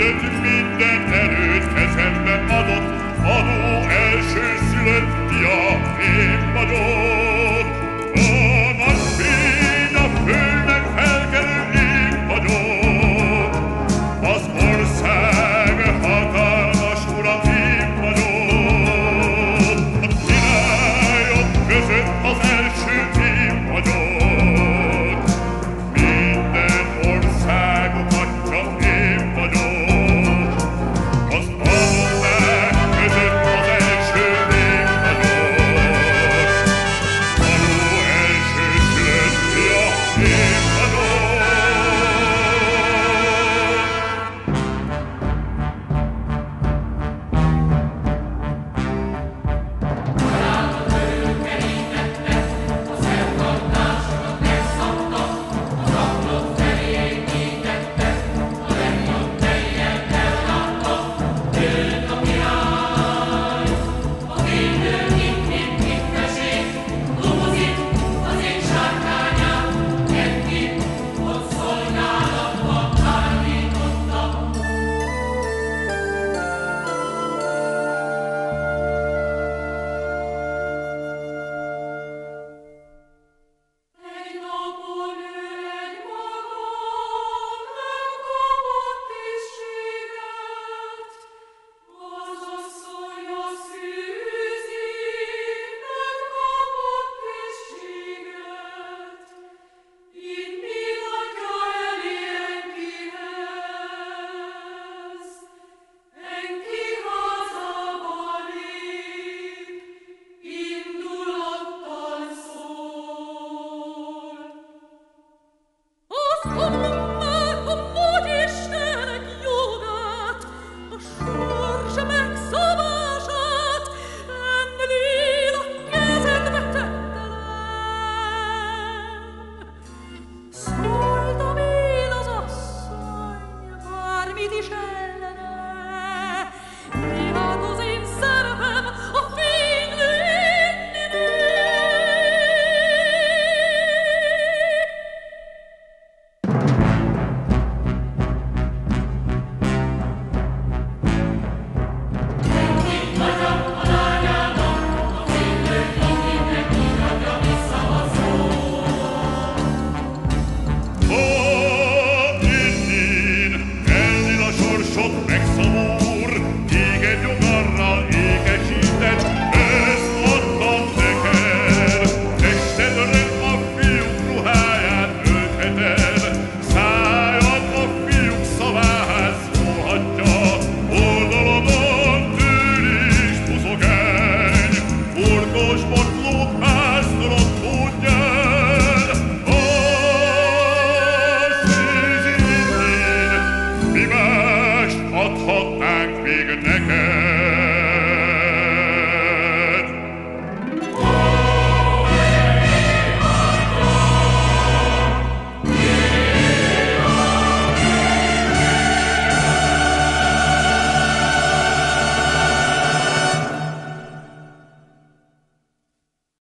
Itt